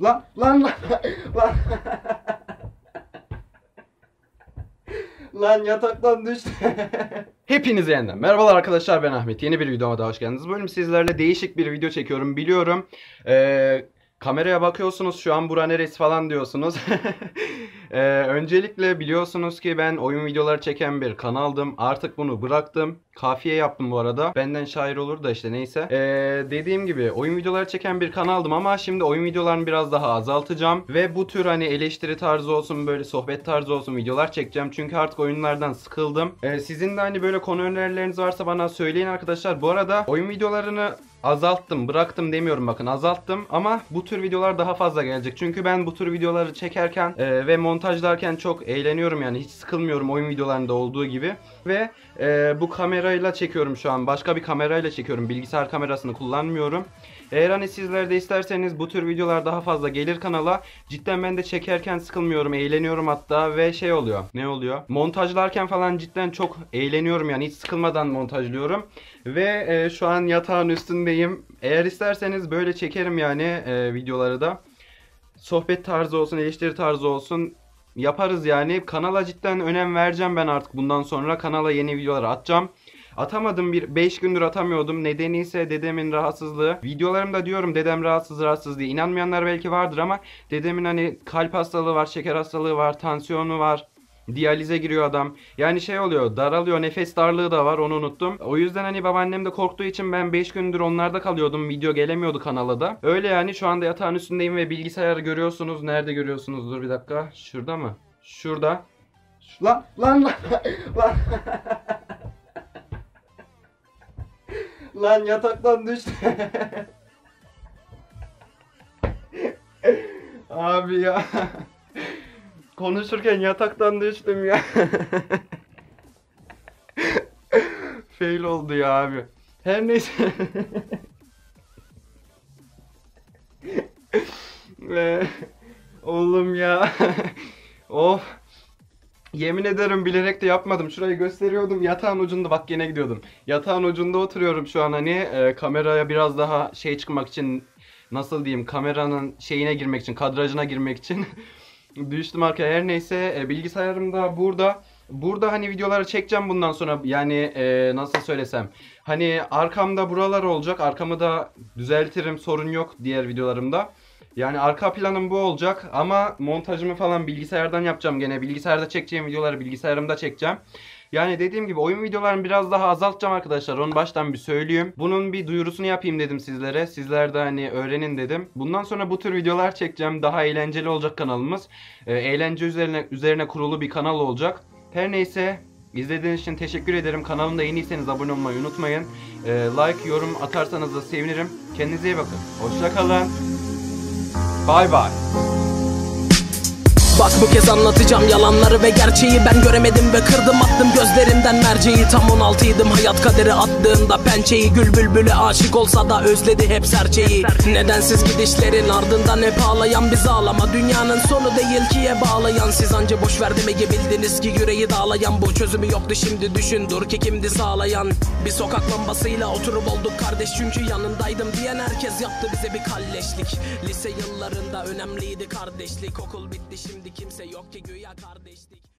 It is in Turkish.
Lan lan lan lan. lan yataktan düştü. Hepinize yeniden merhabalar arkadaşlar ben Ahmet. Yeni bir videoma daha hoş geldiniz. Bugün sizlerle değişik bir video çekiyorum biliyorum. Ee, kameraya bakıyorsunuz şu an bura neresi falan diyorsunuz. Ee, öncelikle biliyorsunuz ki ben oyun videoları çeken bir kanaldım. Artık bunu bıraktım. Kafiye yaptım bu arada. Benden şair olur da işte neyse. Ee, dediğim gibi oyun videoları çeken bir kanaldım ama şimdi oyun videolarını biraz daha azaltacağım. Ve bu tür hani eleştiri tarzı olsun böyle sohbet tarzı olsun videolar çekeceğim. Çünkü artık oyunlardan sıkıldım. Ee, sizin de hani böyle konu önerileriniz varsa bana söyleyin arkadaşlar. Bu arada oyun videolarını azalttım, bıraktım demiyorum bakın azalttım ama bu tür videolar daha fazla gelecek. Çünkü ben bu tür videoları çekerken e, ve montajlarken çok eğleniyorum yani hiç sıkılmıyorum oyun videolarında olduğu gibi. Ve e, bu kamerayla çekiyorum şu an. Başka bir kamerayla çekiyorum. Bilgisayar kamerasını kullanmıyorum. Eğer hani sizler de isterseniz bu tür videolar daha fazla gelir kanala. Cidden ben de çekerken sıkılmıyorum, eğleniyorum hatta ve şey oluyor. Ne oluyor? Montajlarken falan cidden çok eğleniyorum yani hiç sıkılmadan montajlıyorum. Ve e, şu an yatağın üstündeyim. Eğer isterseniz böyle çekerim yani e, videoları da. Sohbet tarzı olsun, eleştiri tarzı olsun yaparız yani. Kanala cidden önem vereceğim ben artık bundan sonra. Kanala yeni videolar atacağım. Atamadım bir 5 gündür atamıyordum. Nedeni ise dedemin rahatsızlığı. Videolarımda diyorum dedem rahatsız rahatsız diye. İnanmayanlar belki vardır ama dedemin hani kalp hastalığı var, şeker hastalığı var, tansiyonu var. Diyalize giriyor adam. Yani şey oluyor daralıyor nefes darlığı da var onu unuttum. O yüzden hani babaannem de korktuğu için ben 5 gündür onlarda kalıyordum. Video gelemiyordu kanala da. Öyle yani şu anda yatağın üstündeyim ve bilgisayarı görüyorsunuz. Nerede görüyorsunuz? Dur bir dakika. Şurada mı? Şurada. Şu- Lan lan lan lan. lan yataktan düştü. Abi ya. Konuşurken yataktan düştüm ya. Fail oldu ya abi. Her neyse. Ve oğlum ya. of. Yemin ederim bilerek de yapmadım. Şurayı gösteriyordum. Yatağın ucunda bak yine gidiyordum. Yatağın ucunda oturuyorum şu an hani e, kameraya biraz daha şey çıkmak için nasıl diyeyim kameranın şeyine girmek için kadrajına girmek için düştüm arkaya her neyse e, bilgisayarım da burada. Burada hani videoları çekeceğim bundan sonra. Yani e, nasıl söylesem. Hani arkamda buralar olacak. Arkamı da düzeltirim sorun yok diğer videolarımda. Yani arka planım bu olacak. Ama montajımı falan bilgisayardan yapacağım gene. Bilgisayarda çekeceğim videoları bilgisayarımda çekeceğim yani dediğim gibi oyun videolarını biraz daha azaltacağım arkadaşlar. Onu baştan bir söyleyeyim. Bunun bir duyurusunu yapayım dedim sizlere. Sizler de hani öğrenin dedim. Bundan sonra bu tür videolar çekeceğim. Daha eğlenceli olacak kanalımız. Ee, eğlence üzerine üzerine kurulu bir kanal olacak. Her neyse izlediğiniz için teşekkür ederim. Kanalımda yeniyseniz abone olmayı unutmayın. Ee, like, yorum atarsanız da sevinirim. Kendinize iyi bakın. Hoşça kalın. Bay bay. Bak bu kez anlatacağım yalanları ve gerçeği Ben göremedim ve kırdım attım gözlerimden merceği. Tam 16'ydım hayat kaderi attığında pençeyi. Gül bülbüle aşık olsa da özledi hep serçeyi. Nedensiz gidişlerin ardından hep ağlayan biz ağlama. Dünyanın sonu değil kiye bağlayan Siz anca boş ver demeyi bildiniz ki yüreği dağlayan. Bu çözümü yoktu şimdi düşün dur ki kimdi sağlayan? Bir sokak lambasıyla oturup olduk kardeş Çünkü yanındaydım diyen herkes yaptı bize bir kalleşlik. Lise yıllarında önemliydi kardeşlik Okul bitti kimse yok ki güya kardeşlik